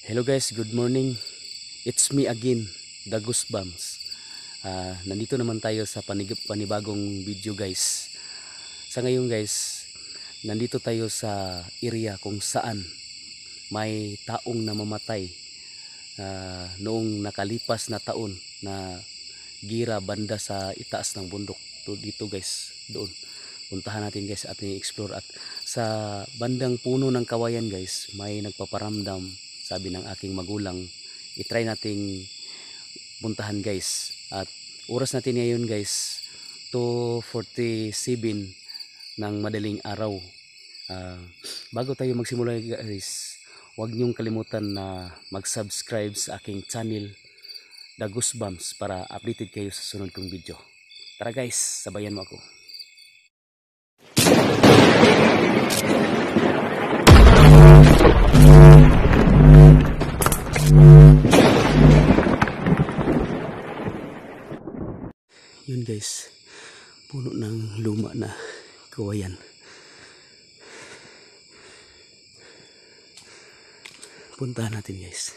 Hello guys, good morning. It's me again, the Goosebumps. Ah, nandito naman tayo sa panig- panibagong video guys. Sa ngayon guys, nandito tayo sa area kung saan may taong namamatay ah, noong nakalipas na taon na gira banda sa itaas ng bundok. To, dito guys, doon. Puntahan natin guys at i-explore at sa bandang puno ng kawayan guys, may nagpaparamdam sabi ng aking magulang itry nating puntahan guys. At oras natin ngayon guys 2.47 ng madaling araw. Ah, bago tayo magsimula guys huwag niyong kalimutan na mag-subscribe sa aking channel The Goosebumps para updated kayo sa sunod kong video. Tara guys sabayan mo ako guys. Puno ng luma na kawayan. Puntahan natin guys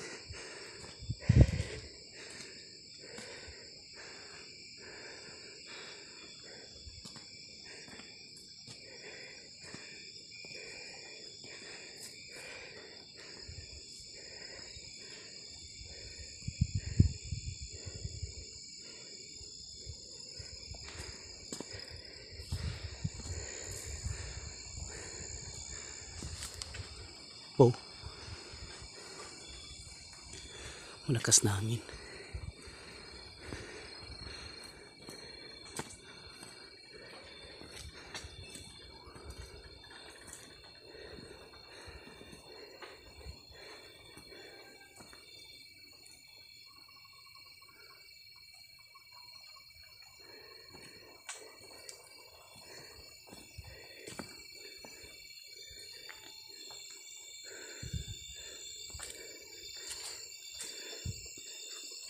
oh malakas na hangin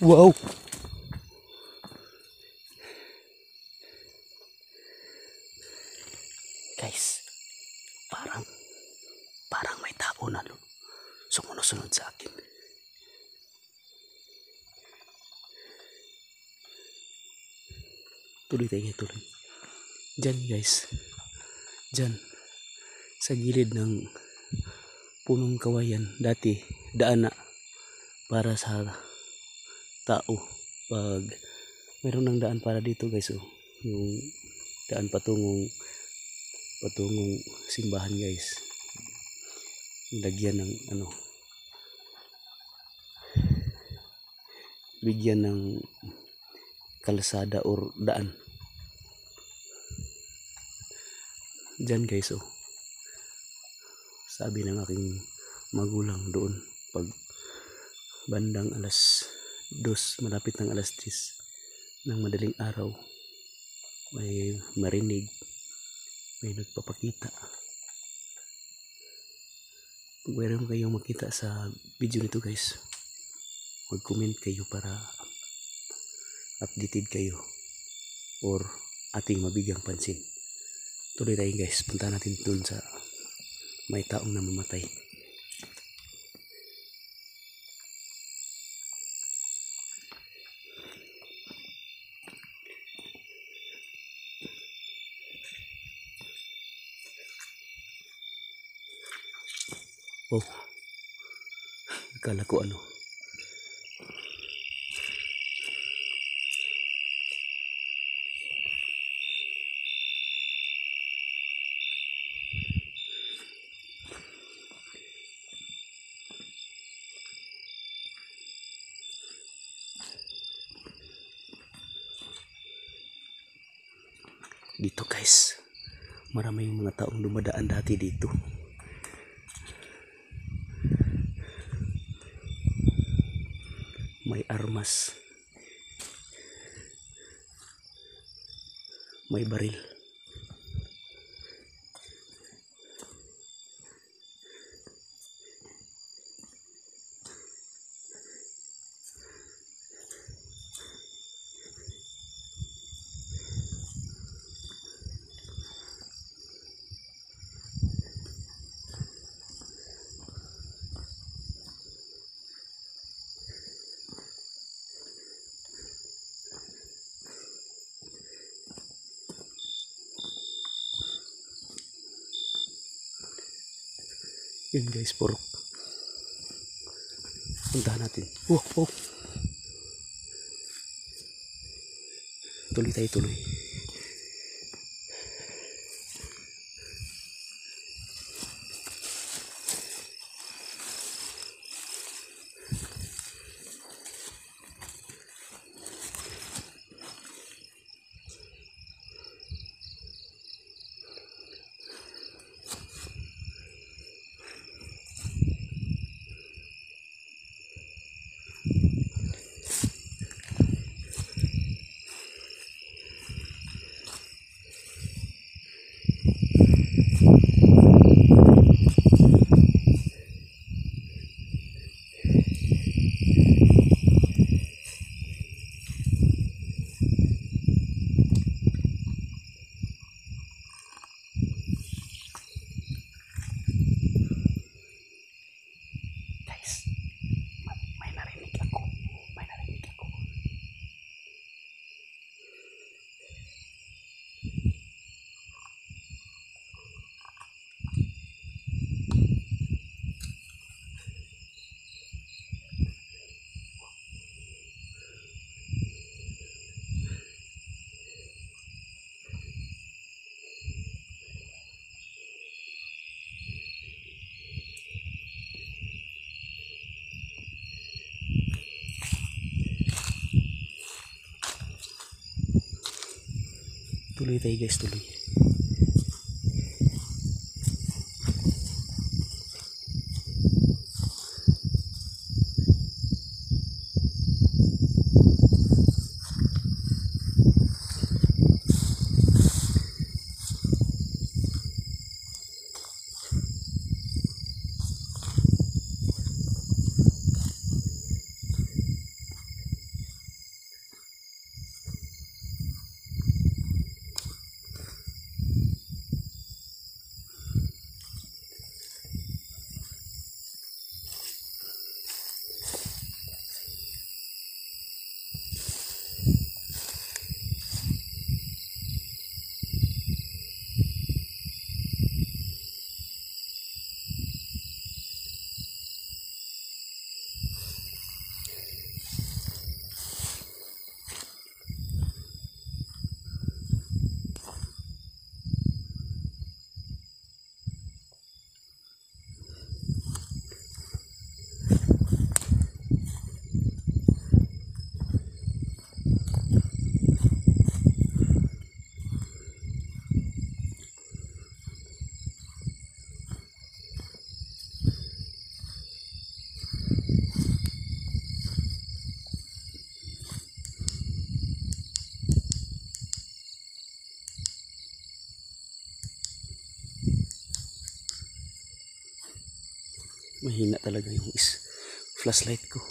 wow. Guys parang parang may tao na lo sumusunod sa akin. Tuloy tayo tuloy. Dyan guys. Dyan sa gilid ng punong kawayan. Dati daan na. Para sa tao pag meron ng daan para dito guys oh. Yung daan patungong patungong simbahan guys. Lagyan ng ano bigyan ng kalsada or daan. Dyan guys oh. Sabi ng aking magulang doon pag bandang alas dos malapit ng alas 10 ng madaling araw. May marinig may nagpapakita. Kung mayroon kayong makita sa video nito guys mag comment kayo para updated kayo or ating mabigyang pansin. Tuloy tayo guys punta natin dun sa may taong namamatay Oh. Akala ko ano. Dito guys. Maraming mga taong dumadaan dati dito. Armas. May baril Yun guys, purok. Puntahan natin. Oh, oh. Tuloy tayo, tuloy. Tuloy tayo guys, tuloy. Mahina talaga yung is flashlight ko.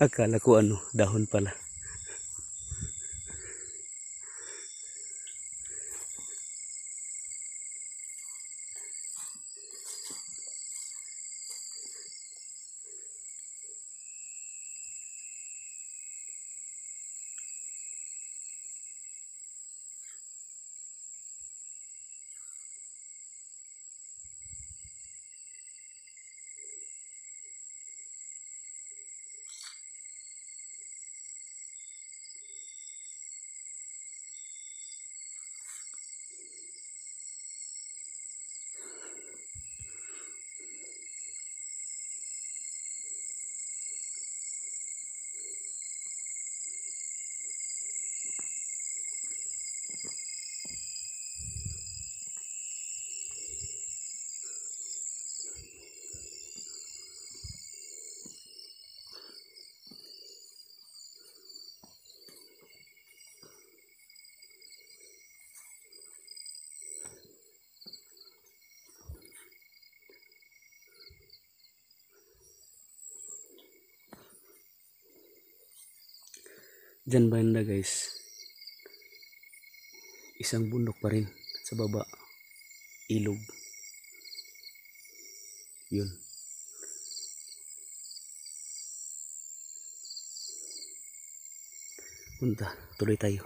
Akala ko ano, dahon pala. Diyan banda guys. Isang bundok pa rin sa baba. Ilog. Yun. Punta, tuloy tayo.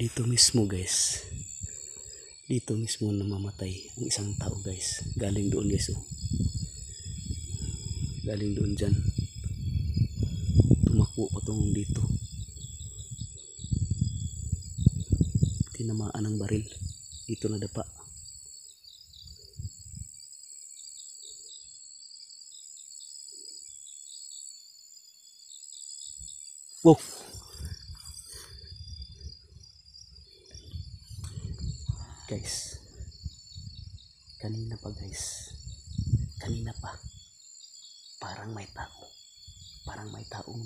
Dito mismo guys. Dito mismo namamatay ang isang tao guys. Galing doon guys oh. Galing doon dyan. Tumakbo patungong dito. Tinamaan ng baril. Dito na dapa. Wow! Guys. Kanina pa guys. Kanina pa. Parang may tao. Parang may taong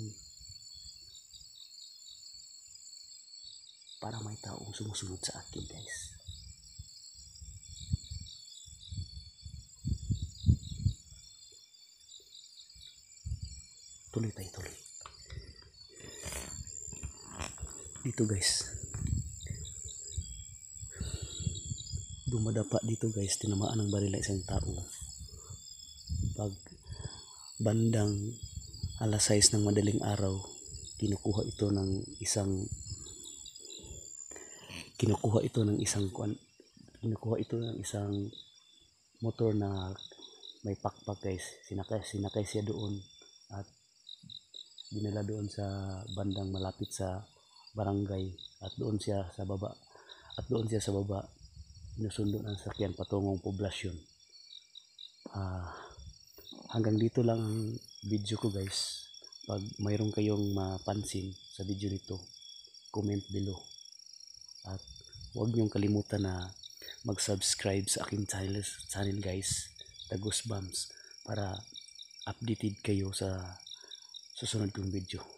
parang may taong sumusunod sa akin guys. Tuloy tayo tuloy. Dito guys dumadapa dito guys tinamaan ng baril ng isang tao pag bandang alas 6 ng madaling araw kinukuha ito ng isang kinukuha ito ng isang kinukuha ito ng isang motor na may pakpak guys. Sinakay sinakay siya doon at dinala doon sa bandang malapit sa barangay at doon siya sa baba at doon siya sa baba sinusundo ng sakyan patungong poblasyon. Ah, hanggang dito lang ang video ko guys. Pag mayroon kayong mapansin sa video nito, comment below. At huwag niyong kalimutan na mag-subscribe sa aking channel guys, The Goosebumps, para updated kayo sa susunod kong video.